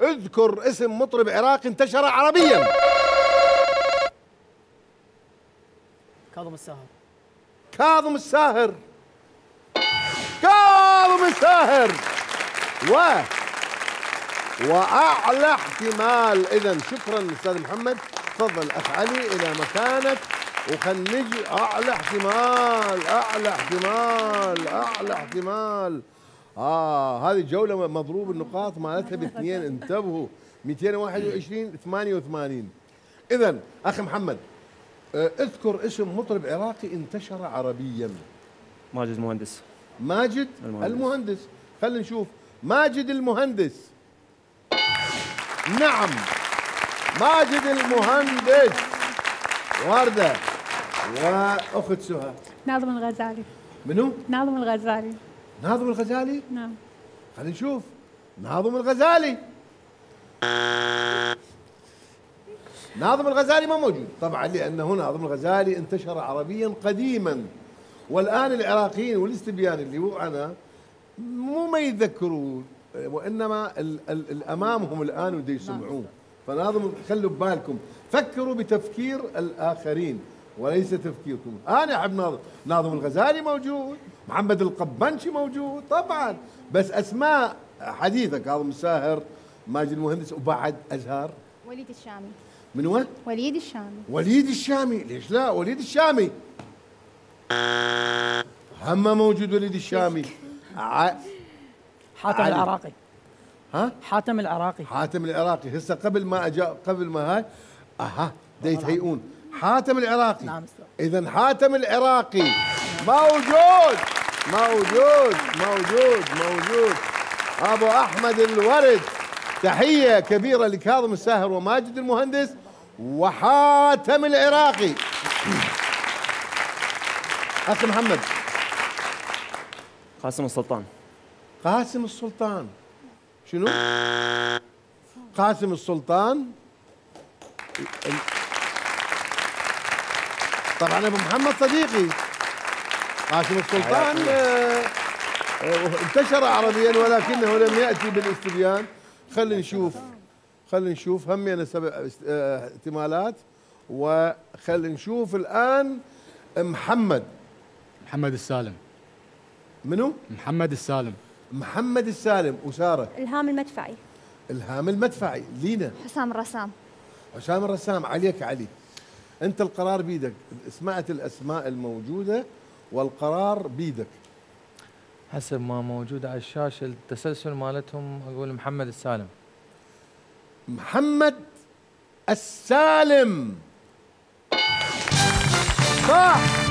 اذكر اسم مطرب عراقي انتشر عربيا. كاظم الساهر. كاظم الساهر. كاظم الساهر. و وأعلى احتمال. اذا شكرا أستاذ محمد. تفضل أخ علي إلى مكانك. وخل نجي أعلى احتمال. أعلى احتمال. أعلى احتمال. آه هذه جولة مضروب النقاط مالتها باثنين انتبهوا. 221 88 اذا أخي محمد آه، اذكر اسم مطرب عراقي انتشر عربيا. ماجد مهندس ماجد المهندس. المهندس. خلينا نشوف. ماجد المهندس. نعم. ماجد المهندس. وردة. وأخت سهى. ناظم الغزالي. منو؟ ناظم الغزالي. ناظم الغزالي؟ نعم. خلينا نشوف. ناظم الغزالي. ناظم الغزالي ما موجود. طبعا لأنه ناظم الغزالي انتشر عربيا قديما. والآن العراقيين والاستبيان اللي وقعنا مو ما يتذكروا وإنما ال ال الأمامهم الآن ودي يسمعوه فناظم خلوا ببالكم. فكروا بتفكير الآخرين وليس تفكيركم. أنا أحب ناظم. ناظم الغزالي موجود. محمد القبنشي موجود طبعا. بس أسماء حديثة كاظم الساهر ماجد المهندس وبعد أزهار وليد الشامي. من وين؟ وليد الشامي. وليد الشامي. ليش لا؟ وليد الشامي. هم موجود وليد الشامي. ع... حاتم علي. العراقي. ها؟ حاتم العراقي. حاتم العراقي. هسه قبل ما أجا قبل ما هاي. أها دا يتهيئون حاتم العراقي. نعم. اذا حاتم العراقي. موجود. موجود موجود موجود. أبو أحمد الورد تحية كبيرة لكاظم الساهر وماجد المهندس وحاتم العراقي. أخي محمد. قاسم السلطان. قاسم السلطان. شنو؟ قاسم السلطان. ال- طبعا أبو محمد صديقي. قاسم السلطان آه، آه، انتشر عربيا ولكنه لم يأتي بالاستبيان. خلينا نشوف خلينا نشوف. همينا سبع است- آه، احتمالات. وخلينا نشوف الآن محمد. محمد السالم. منو؟ محمد السالم. محمد السالم. وسارة؟ إلهام المدفعي. إلهام المدفعي. لينا؟ حسام الرسام. حسام الرسام. عليك علي. أنت القرار بيدك. سمعت الأسماء الموجودة. والقرار بيدك. حسب ما موجود على الشاشة التسلسل مالتهم أقول محمد السالم. محمد السالم. صح.